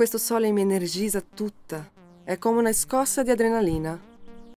questo sole mi energizza tutta. È come una scossa di adrenalina.